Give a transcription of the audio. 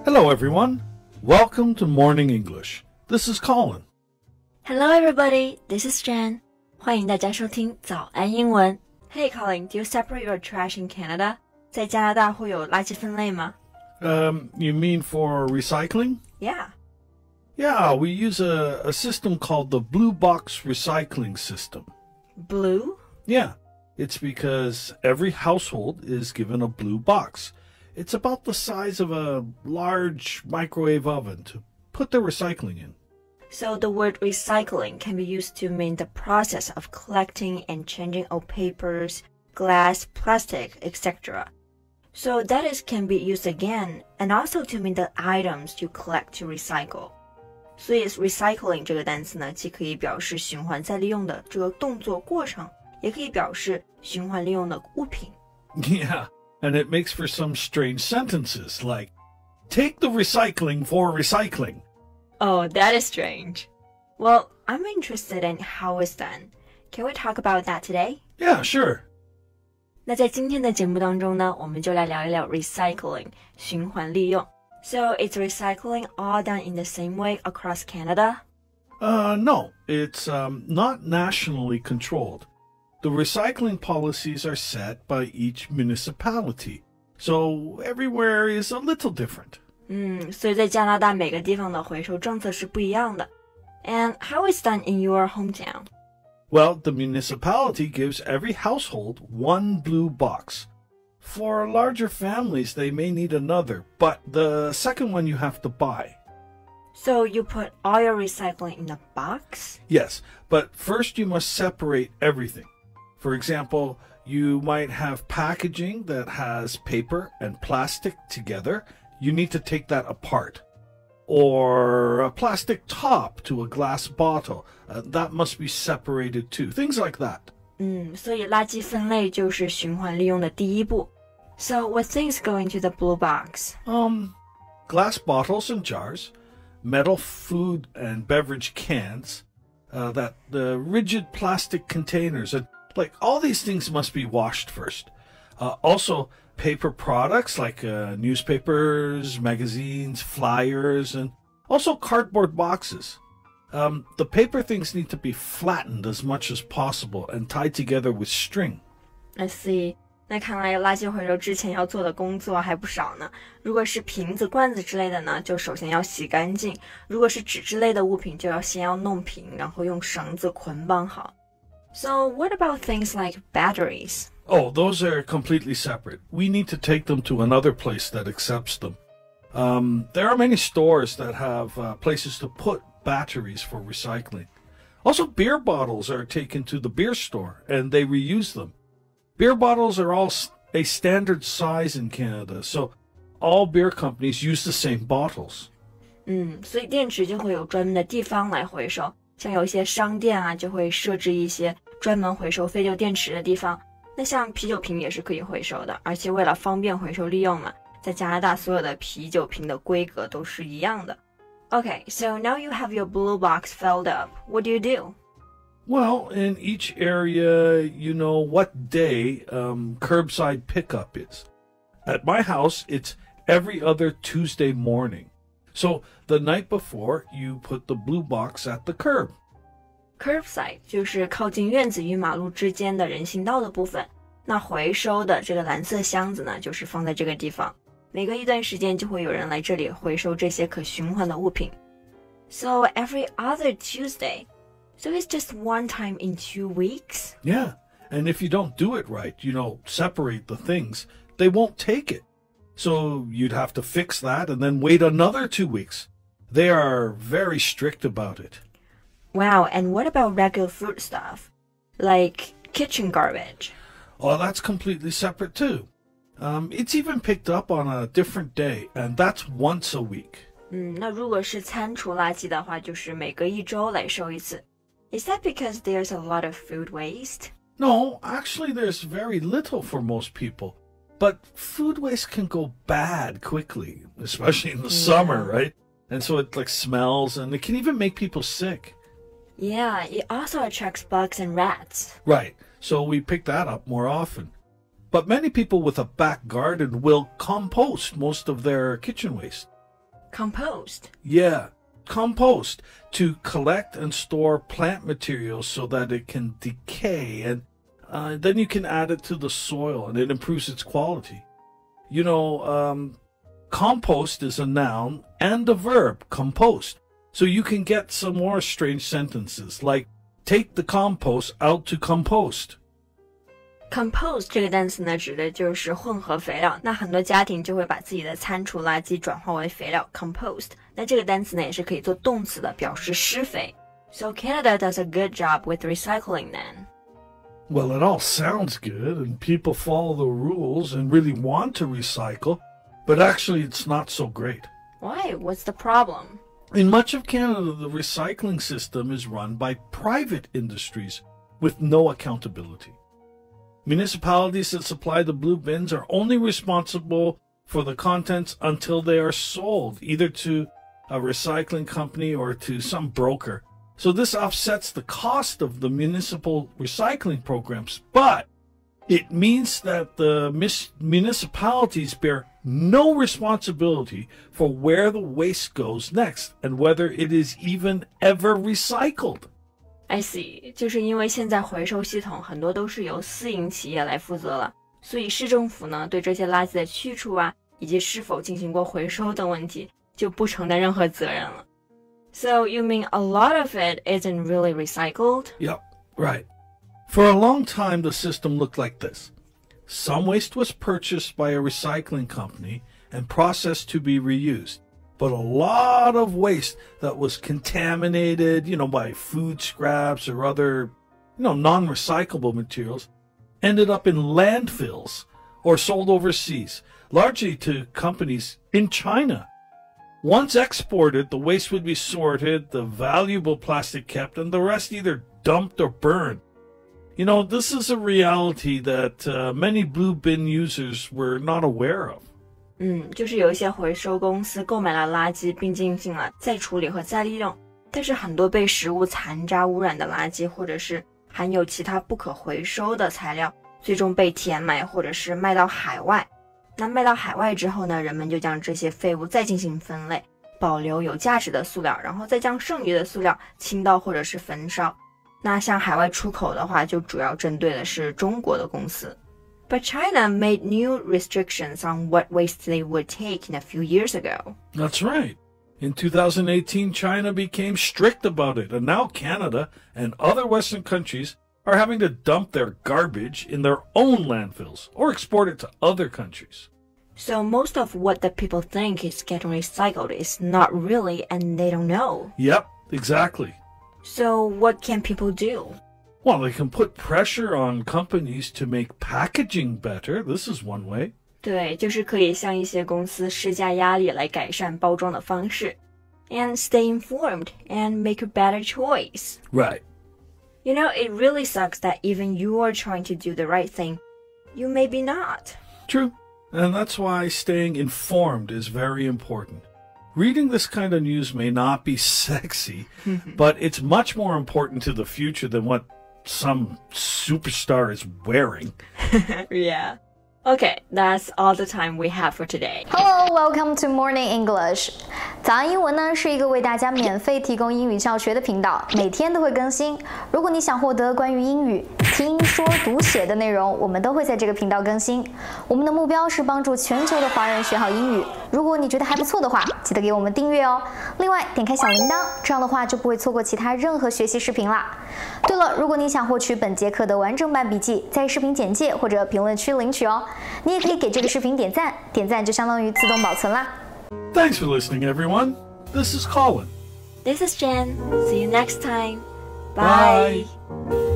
Hello, everyone. Welcome to Morning English. This is Colin. Hello, everybody. This is Jen. 欢迎大家收听早安英文。Hey, Colin, do you separate your trash in Canada? 在加拿大会有垃圾分类吗 Um, you mean for recycling? ？Yeah. Yeah, we use a, a system called the Blue Box Recycling System. Blue? Yeah, it's because every household is given a blue box. It's about the size of a large microwave oven to put their recycling in. So the word recycling can be used to mean the process of collecting and changing old papers, glass, plastic, etc. So that is can be used again and also to mean the items you collect to recycle. 所以 recycling 这个单词呢，既可以表示循环再利用的这个动作过程，也可以表示循环利用的物品。 Yeah, and it makes for some strange sentences like, take the recycling for recycling. Oh, that is strange. Well, I'm interested in how it's done. Can we talk about that today? Yeah, sure. 那在今天的节目当中呢，我们就来聊一聊 recycling 循环利用。So is recycling all done in the same way across Canada? Uh, no, it's um, not nationally controlled. The recycling policies are set by each municipality, so everywhere is a little different. 嗯，所以在加拿大每个地方的回收政策是不一样的。And how is done in your hometown? Well, the municipality gives every household one blue box. For larger families, they may need another, but the second one you have to buy. So you put all your recycling in a box? Yes, but first you must separate everything. For example, you might have packaging that has paper and plastic together. You need to take that apart. Or a plastic top to a glass bottle. uh, that must be separated too. Things like that. 嗯，所以垃圾分类就是循环利用的第一步。So what things go into the blue box? Um, glass bottles and jars, metal food and beverage cans, uh, that the rigid plastic containers, and like all these things must be washed first. Uh, also, paper products like uh, newspapers, magazines, flyers, and also cardboard boxes. Um, the paper things need to be flattened as much as possible and tied together with string. I see. 那看来垃圾回收之前要做的工作还不少呢。如果是瓶子、罐子之类的呢，就首先要洗干净；如果是纸之类的物品，就要先要弄平，然后用绳子捆绑好。 So what about things like batteries? Oh, those are completely separate. We need to take them to another place that accepts them. Um, there are many stores that have uh, places to put batteries for recycling. Also, beer bottles are taken to the beer store and they reuse them. Beer bottles are all s- a standard size in Canada, so all beer companies use the same bottles. 嗯，所以电池就会有专门的地方来回收， 像有一些商店啊，就会设置一些专门回收废旧电池的地方。那像啤酒瓶也是可以回收的，而且为了方便回收利用嘛，在加拿大所有的啤酒瓶的规格都是一样的。Okay, so now you have your blue box filled up. What do you do? Well, in each area, you know what day um, curbside pickup is. At my house, it's every other Tuesday morning. So the night before, you put the blue box at the curb. Curbside 就是靠近院子与马路之间的人行道的部分。那回收的这个蓝色箱子呢，就是放在这个地方。每隔一段时间就会有人来这里回收这些可循环的物品。So every other Tuesday. So it's just one time in two weeks. Yeah. And if you don't do it right, you know, separate the things, they won't take it. So you'd have to fix that and then wait another two weeks. They are very strict about it. Wow, and what about regular food stuff? Like kitchen garbage? Oh, that's completely separate too. Um, it's even picked up on a different day, and that's once a week. 嗯，那如果是餐厨垃圾的话，就是每隔一周来收一次。Is that because there's a lot of food waste? No, actually, there's very little for most people. But food waste can go bad quickly, especially in the summer, right? And so it like smells and it can even make people sick. Yeah, it also attracts bugs and rats. Right. So we pick that up more often. But many people with a back garden will compost most of their kitchen waste. Compost. Yeah, compost to collect and store plant materials so that it can decay and uh, then you can add it to the soil and it improves its quality. You know, um, compost is a noun and a verb, compost. So you can get some more strange sentences like take the compost out to compost. Compost 这个单词呢，指的就是混合肥料。那很多家庭就会把自己的餐厨垃圾转化为肥料，compost。那这个单词呢，也是可以做动词的，表示施肥。So Canada does a good job with recycling then. Well, it all sounds good, and people follow the rules and really want to recycle, but actually, it's not so great. Why? What's the problem? In much of Canada, the recycling system is run by private industries with no accountability. Municipalities that supply the blue bins are only responsible for the contents until they are sold, either to a recycling company or to some broker. So this offsets the cost of the municipal recycling programs, but it means that the municipalities bear no responsibility for where the waste goes next and whether it is even ever recycled. I see，就是因为现在回收系统很多都是由私营企业来负责了，所以市政府呢对这些垃圾的去处啊，以及是否进行过回收等问题就不承担任何责任了。 So you mean a lot of it isn't really recycled? Yep, right. For a long time, the system looked like this. Some waste was purchased by a recycling company and processed to be reused but a lot of waste that was contaminated, you know, by food scraps or other, you know, non recyclable materials ended up in landfills or sold overseas, largely to companies in China. Once exported, the waste would be sorted, the valuable plastic kept, and the rest either dumped or burned. You know, this is a reality that uh, many blue bin users were not aware of. 嗯，就是有一些回收公司购买了垃圾，并进行了再处理和再利用，但是很多被食物残渣污染的垃圾，或者是含有其他不可回收的材料，最终被填埋或者是卖到海外。 那卖到海外之后呢，人们就将这些废物再进行分类，保留有价值的塑料，然后再将剩余的塑料倾倒或者是焚烧。那向海外出口的话，就主要针对的是中国的公司。But China made new restrictions on what waste they would take in a few years ago. That's right. In 2018, China became strict about it, and now Canada and other Western countries are having to dump their garbage in their own landfills or export it to other countries. So most of what the people think is getting recycled is not really, and they don't know. Yep, exactly. So what can people do? Well, they can put pressure on companies to make packaging better. This is one way. 对，就是可以向一些公司施加压力来改善包装的方式，and stay informed and make a better choice. Right. You know, it really sucks that even you are trying to do the right thing, you may be not. True. And that's why staying informed is very important. Reading this kind of news may not be sexy, but it's much more important to the future than what some superstar is wearing. yeah. Okay, that's all the time we have for today. Hello, welcome to Morning English. 早安英文呢是一个为大家免费提供英语教学的频道，每天都会更新。如果你想获得关于英语听说读写的内容，我们都会在这个频道更新。我们的目标是帮助全球的华人学好英语。如果你觉得还不错的话，记得给我们订阅哦。另外，点开小铃铛，这样的话就不会错过其他任何学习视频啦。对了，如果你想获取本节课的完整版笔记，在视频简介或者评论区领取哦。你也可以给这个视频点赞，点赞就相当于自动保存啦。Thanks for listening, everyone. This is Colin. This is Jen. See you next time. Bye. Bye.